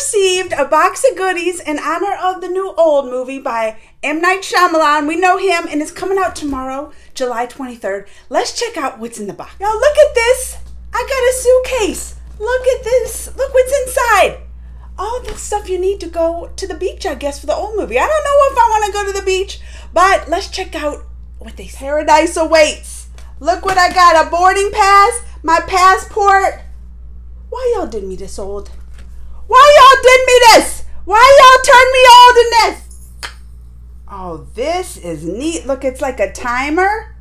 received a box of goodies in honor of the new old movie by M. Night Shyamalan. We know him, and it's coming out tomorrow, July 23rd. Let's check out what's in the box. Now, look at this. I got a suitcase. Look at this. Look what's inside. All the stuff you need to go to the beach, I guess, for the old movie. I don't know if I want to go to the beach, but let's check out what they say. Paradise awaits. Look what I got a boarding pass, my passport. Why y'all did me this old? Y'all did me this? Why y'all turned me old in this? Oh, this is neat. Look, it's like a timer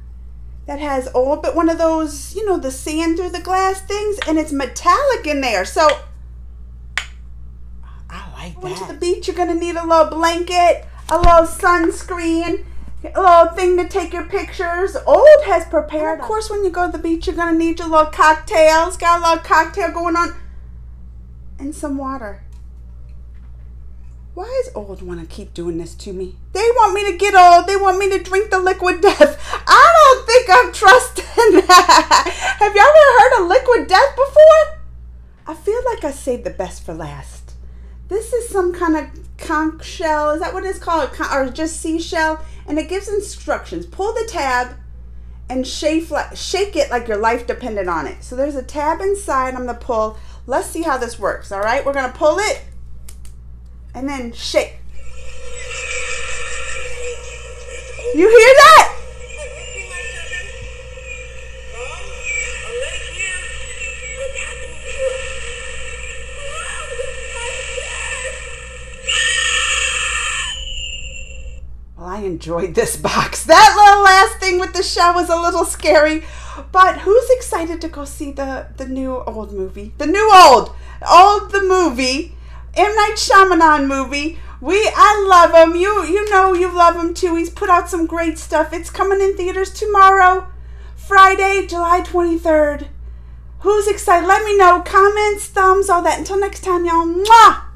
that has old, but one of those, you know, the sand through the glass things, and it's metallic in there. So, I like that. To the beach, you're gonna need a little blanket, a little sunscreen, a little thing to take your pictures. Old has prepared. of course, when you go to the beach, you're gonna need your little cocktails. Got a little cocktail going on and some water. Why is old want to keep doing this to me? They want me to get old. They want me to drink the liquid death. I don't think I'm trusting that. Have y'all ever heard of liquid death before? I feel like I saved the best for last. This is some kind of conch shell. Is that what it's called? Or just seashell? And it gives instructions. Pull the tab and shake, shake it like your life depended on it. So there's a tab inside. I'm going to pull. Let's see how this works, all right? We're going to pull it and then shake. You hear that? Well, I enjoyed this box. That little last thing with the shell was a little scary. But who's excited to go see the, the new old movie? The new old, old the movie, M Night Shyamalan movie. We, I love him. You, you know you love him too. He's put out some great stuff. It's coming in theaters tomorrow, Friday, July 23rd. Who's excited? Let me know. Comments, thumbs, all that. Until next time, y'all. Mwah!